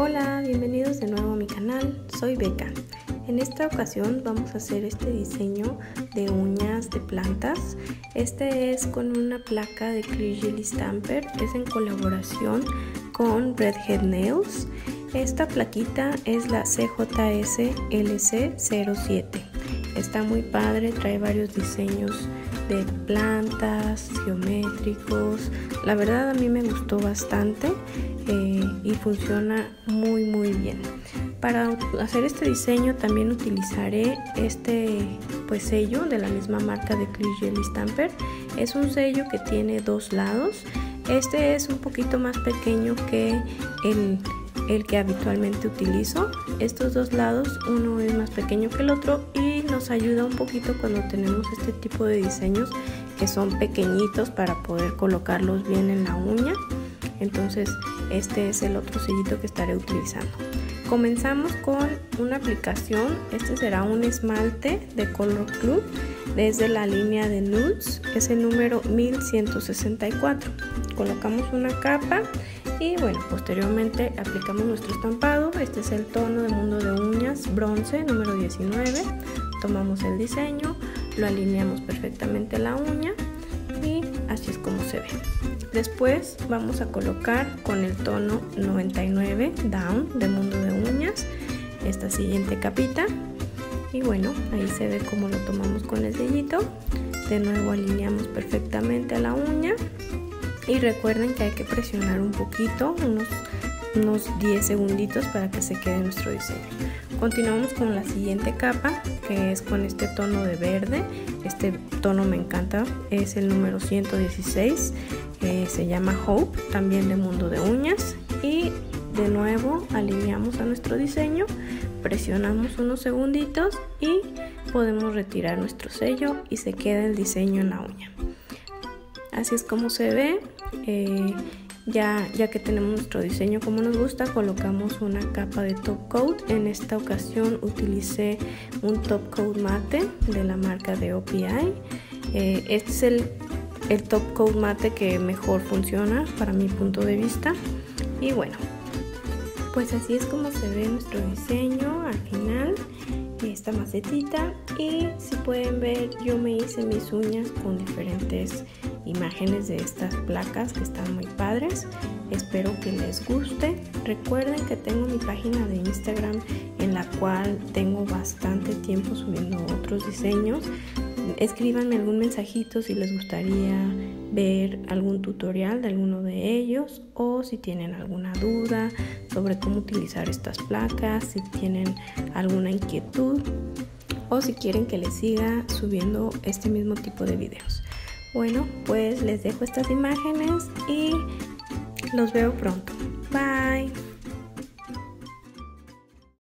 Hola, bienvenidos de nuevo a mi canal, soy Beca. En esta ocasión vamos a hacer este diseño de uñas de plantas. Este es con una placa de Clear Jelly Stamper, es en colaboración con Redhead Nails. Esta plaquita es la CJS LC07. Está muy padre, trae varios diseños de plantas, geométricos. La verdad a mí me gustó bastante eh, y funciona muy muy bien. Para hacer este diseño también utilizaré este pues sello de la misma marca de Clear Jelly Stamper. Es un sello que tiene dos lados. Este es un poquito más pequeño que el el que habitualmente utilizo. Estos dos lados, uno es más pequeño que el otro y nos ayuda un poquito cuando tenemos este tipo de diseños que son pequeñitos para poder colocarlos bien en la uña. Entonces este es el otro sellito que estaré utilizando. Comenzamos con una aplicación, este será un esmalte de Color Club desde la línea de Nudes, es el número 1164. Colocamos una capa y bueno, posteriormente aplicamos nuestro estampado. Este es el tono de mundo de uñas bronce número 19. Tomamos el diseño, lo alineamos perfectamente la uña y así es como se ve. Después vamos a colocar con el tono 99 down de mundo de uñas esta siguiente capita y bueno ahí se ve como lo tomamos con el sellito de nuevo alineamos perfectamente recuerden que hay que presionar un poquito, unos, unos 10 segunditos para que se quede nuestro diseño. Continuamos con la siguiente capa que es con este tono de verde. Este tono me encanta, es el número 116, eh, se llama Hope, también de mundo de uñas. Y de nuevo alineamos a nuestro diseño, presionamos unos segunditos y podemos retirar nuestro sello y se queda el diseño en la uña. Así es como se ve. Eh, ya, ya que tenemos nuestro diseño como nos gusta, colocamos una capa de top coat. En esta ocasión utilicé un top coat mate de la marca de OPI. Eh, este es el, el top coat mate que mejor funciona para mi punto de vista. Y bueno, pues así es como se ve nuestro diseño al final esta macetita y si pueden ver yo me hice mis uñas con diferentes imágenes de estas placas que están muy padres. Espero que les guste. Recuerden que tengo mi página de instagram en la cual tengo bastante tiempo subiendo otros diseños. Escríbanme algún mensajito si les gustaría ver algún tutorial de alguno de ellos o si tienen alguna duda sobre cómo utilizar estas placas, si tienen alguna inquietud o si quieren que les siga subiendo este mismo tipo de videos. Bueno, pues les dejo estas imágenes y los veo pronto. Bye.